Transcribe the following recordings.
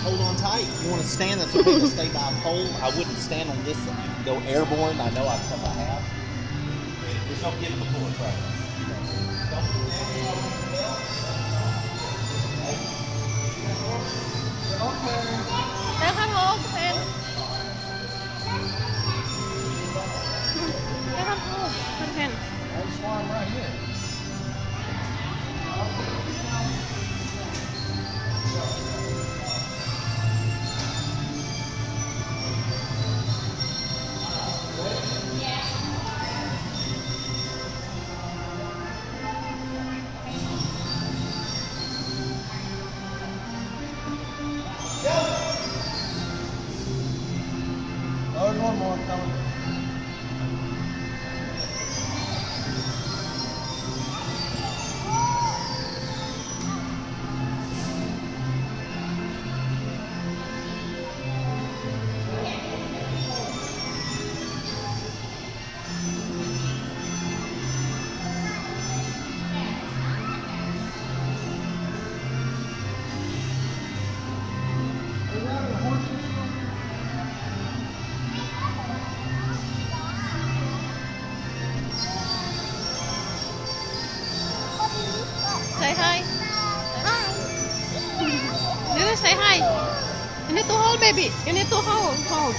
hold on tight. You want to stand, that's okay. Just stay by a pole. I wouldn't stand on this can go airborne. I know I because I have. There's no giving the full try. Đang khăn hôn em Đang khăn hôn Khăn right here. One more coming. Say hi? Lily say hi. You need to hold baby. You need to hold Hold.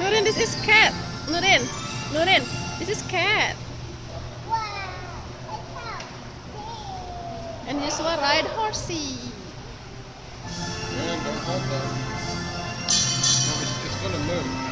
Noureen this is cat. Noureen Noureen This is cat. And this one ride horsey. Man, don't hold that. No, it's, it's gonna move.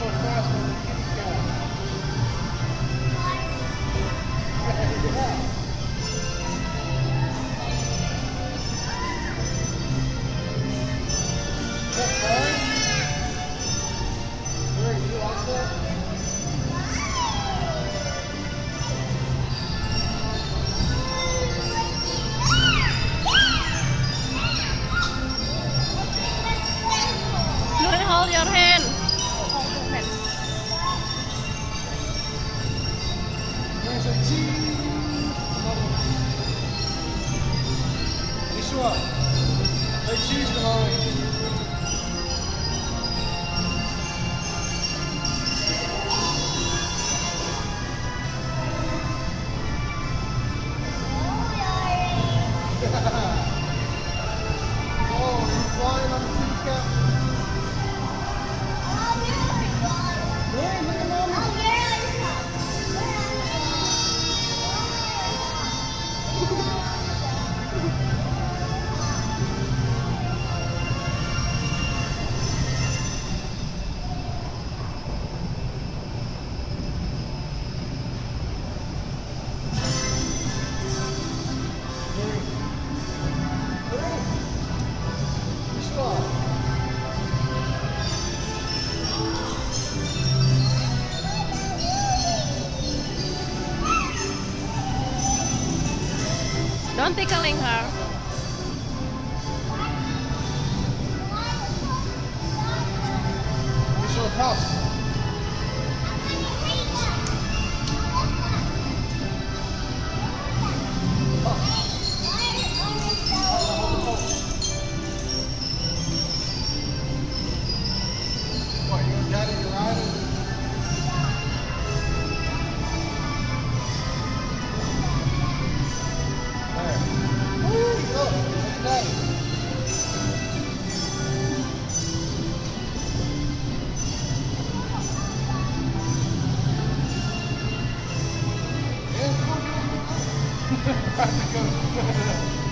kitty cat. Yushua, hey, cheese tomorrow. Don't tickling her Practical.